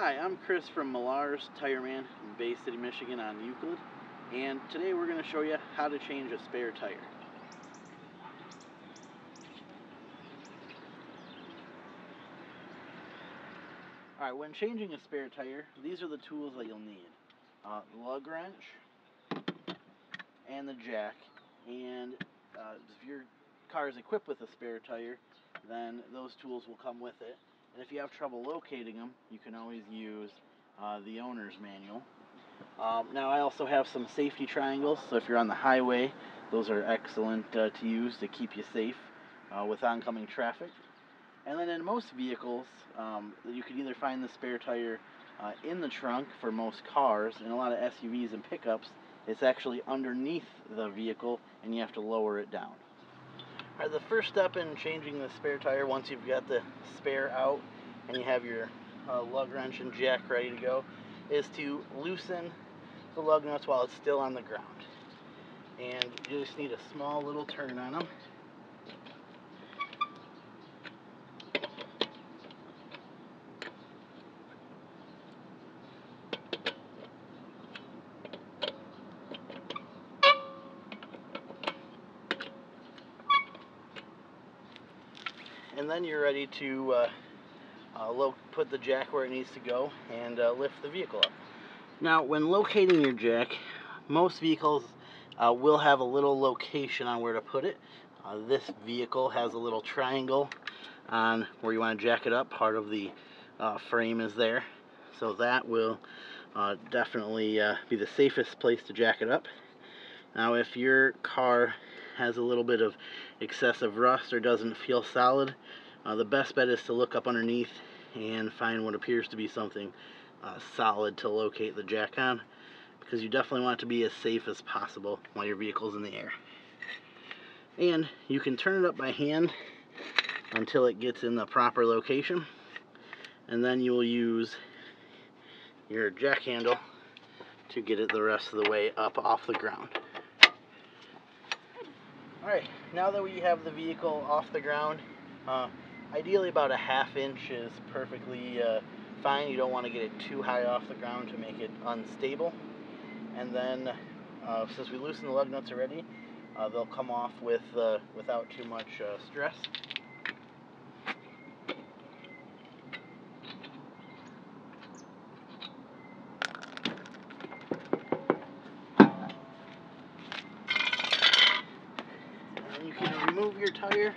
Hi, I'm Chris from Millar's Tire Man in Bay City, Michigan on Euclid, and today we're going to show you how to change a spare tire. Alright, when changing a spare tire, these are the tools that you'll need. Uh, the lug wrench, and the jack, and uh, if your car is equipped with a spare tire, then those tools will come with it. And if you have trouble locating them, you can always use uh, the owner's manual. Um, now I also have some safety triangles, so if you're on the highway, those are excellent uh, to use to keep you safe uh, with oncoming traffic. And then in most vehicles, um, you can either find the spare tire uh, in the trunk for most cars, and a lot of SUVs and pickups, it's actually underneath the vehicle and you have to lower it down. The first step in changing the spare tire, once you've got the spare out and you have your uh, lug wrench and jack ready to go, is to loosen the lug nuts while it's still on the ground. And you just need a small little turn on them. And then you're ready to uh, uh, put the jack where it needs to go and uh, lift the vehicle up. Now, when locating your jack, most vehicles uh, will have a little location on where to put it. Uh, this vehicle has a little triangle on where you want to jack it up. Part of the uh, frame is there. So that will definitely be the safest place to jack it up. Now, if your car has a little bit of excessive rust or doesn't feel solid, uh, the best bet is to look up underneath and find what appears to be something uh, solid to locate the jack on because you definitely want it to be as safe as possible while your vehicle's in the air. And you can turn it up by hand until it gets in the proper location and then you will use your jack handle to get it the rest of the way up off the ground. Alright, now that we have the vehicle off the ground, uh, ideally about a half inch is perfectly uh, fine. You don't want to get it too high off the ground to make it unstable. And then, uh, since we loosened the lug nuts already, uh, they'll come off with uh, without too much uh, stress. remove your tire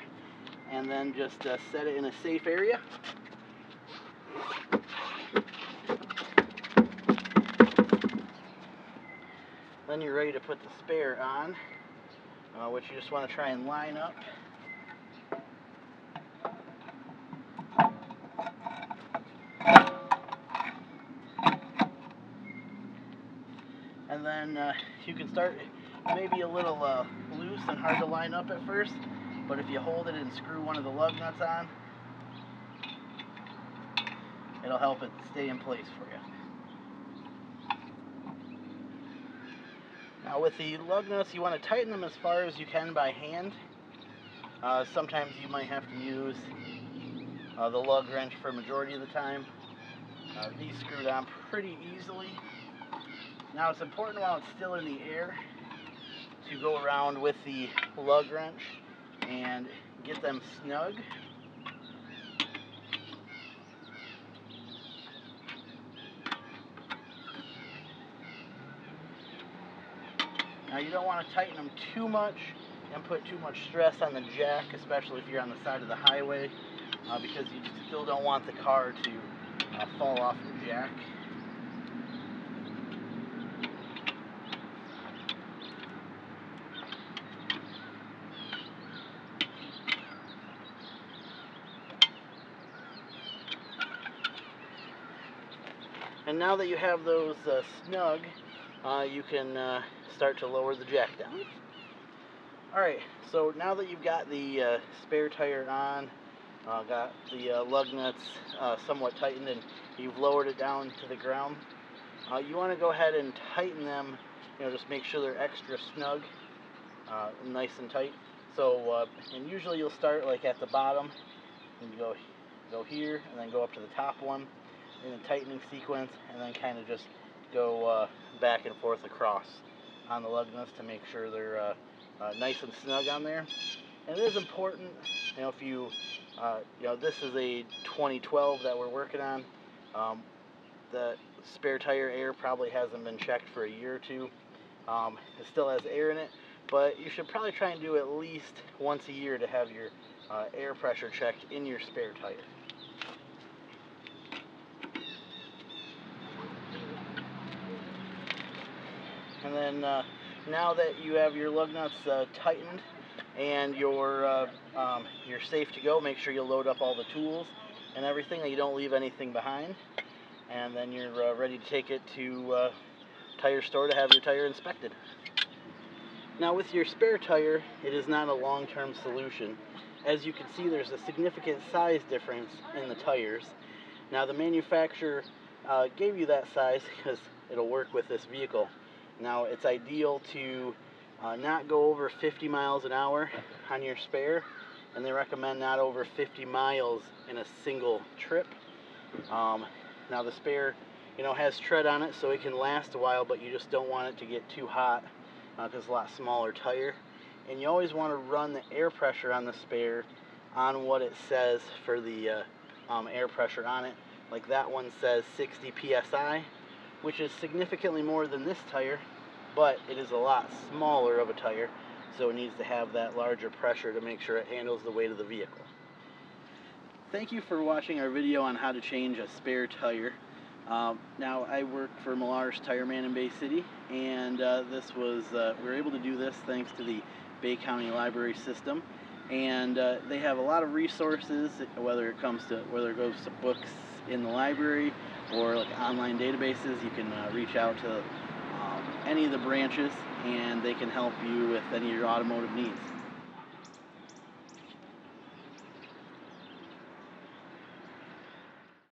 and then just uh, set it in a safe area. Then you're ready to put the spare on, uh, which you just want to try and line up. And then uh, you can start maybe a little uh, loose and hard to line up at first, but if you hold it and screw one of the lug nuts on, it'll help it stay in place for you. Now with the lug nuts, you want to tighten them as far as you can by hand. Uh, sometimes you might have to use uh, the lug wrench for a majority of the time. Uh, these screw down pretty easily. Now it's important while it's still in the air to go around with the lug wrench and get them snug. Now you don't want to tighten them too much and put too much stress on the jack, especially if you're on the side of the highway, uh, because you still don't want the car to uh, fall off the jack. And now that you have those uh, snug, uh, you can uh, start to lower the jack down. Alright, so now that you've got the uh, spare tire on, uh, got the uh, lug nuts somewhat tightened, and you've lowered it down to the ground, you want to go ahead and tighten them, you know, just make sure they're extra snug, nice and tight. So, and usually you'll start like at the bottom, and you go, go here, and then go up to the top one. In a tightening sequence and then kind of just go uh, back and forth across on the lug nuts to make sure they're uh, uh, nice and snug on there. And it is important, you know, if you, uh, you know, this is a 2012 that we're working on. Um, the spare tire air probably hasn't been checked for a year or two. Um, it still has air in it, but you should probably try and do at least once a year to have your uh, air pressure checked in your spare tire. And then uh, now that you have your lug nuts uh, tightened and you're, uh, um, you're safe to go, make sure you load up all the tools and everything, that you don't leave anything behind. And then you're uh, ready to take it to uh, tire store to have your tire inspected. Now with your spare tire, it is not a long-term solution. As you can see, there's a significant size difference in the tires. Now the manufacturer uh, gave you that size because it'll work with this vehicle. Now it's ideal to uh, not go over 50 miles an hour on your spare and they recommend not over 50 miles in a single trip. Um, now the spare you know has tread on it so it can last a while but you just don't want it to get too hot because uh, it's a lot smaller tire and you always want to run the air pressure on the spare on what it says for the uh, um, air pressure on it like that one says 60 psi which is significantly more than this tire, but it is a lot smaller of a tire, so it needs to have that larger pressure to make sure it handles the weight of the vehicle. Thank you for watching our video on how to change a spare tire. Um, now I work for Millar's Tire Man in Bay City, and uh, this was uh, we were able to do this thanks to the Bay County Library System, and uh, they have a lot of resources, whether it comes to whether it goes to books in the library or like online databases, you can uh, reach out to um, any of the branches and they can help you with any of your automotive needs.